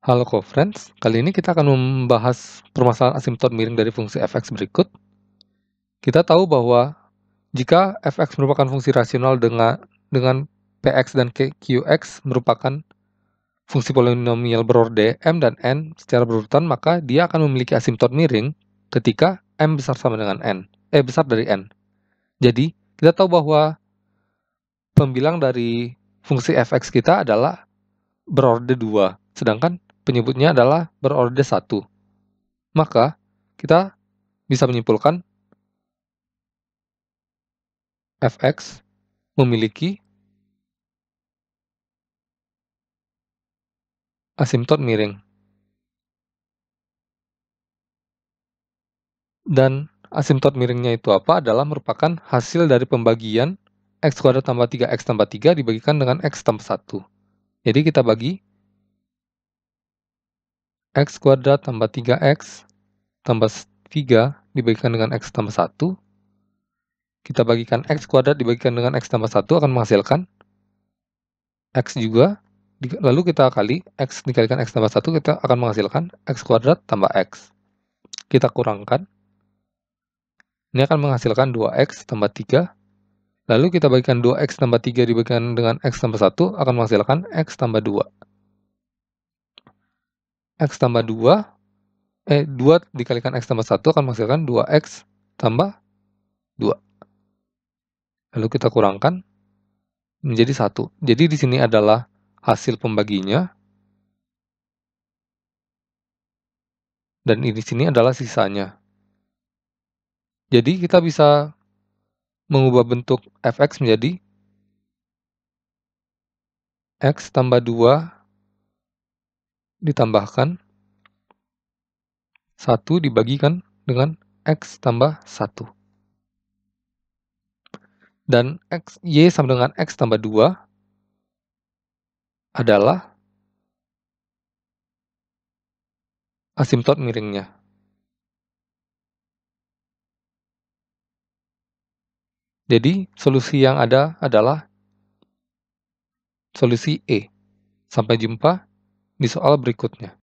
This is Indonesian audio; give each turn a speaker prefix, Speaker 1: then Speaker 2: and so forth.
Speaker 1: Halo co-friends, kali ini kita akan membahas permasalahan asimtot miring dari fungsi fx berikut. Kita tahu bahwa jika fx merupakan fungsi rasional dengan dengan px dan qx merupakan fungsi polinomial berorde m dan n secara berurutan, maka dia akan memiliki asimtot miring ketika m besar sama dengan n, eh besar dari n. Jadi, kita tahu bahwa pembilang dari fungsi fx kita adalah berorde 2, sedangkan penyebutnya adalah berorde 1. Maka, kita bisa menyimpulkan fx memiliki asimtot miring. Dan asimtot miringnya itu apa? Adalah merupakan hasil dari pembagian x kuadrat tambah 3x tambah 3 dibagikan dengan x tambah 1. Jadi kita bagi x kuadrat tambah 3x tambah 3 dibagikan dengan x tambah 1. Kita bagikan x kuadrat dibagikan dengan x tambah 1 akan menghasilkan x juga. Lalu kita kali x dikalikan x tambah 1 kita akan menghasilkan x kuadrat tambah x. Kita kurangkan. Ini akan menghasilkan 2x tambah 3. Lalu kita bagikan 2x tambah 3 dibagikan dengan x tambah 1 akan menghasilkan x tambah 2 x tambah 2, eh 2 dikalikan x tambah 1 akan menghasilkan 2x tambah 2. Lalu kita kurangkan menjadi 1. Jadi di sini adalah hasil pembaginya. Dan di sini adalah sisanya. Jadi kita bisa mengubah bentuk fx menjadi x tambah 2 ditambahkan 1 dibagikan dengan X tambah 1. Dan X, Y sama dengan X tambah 2 adalah asimtot miringnya. Jadi, solusi yang ada adalah solusi E. Sampai jumpa di soal berikutnya.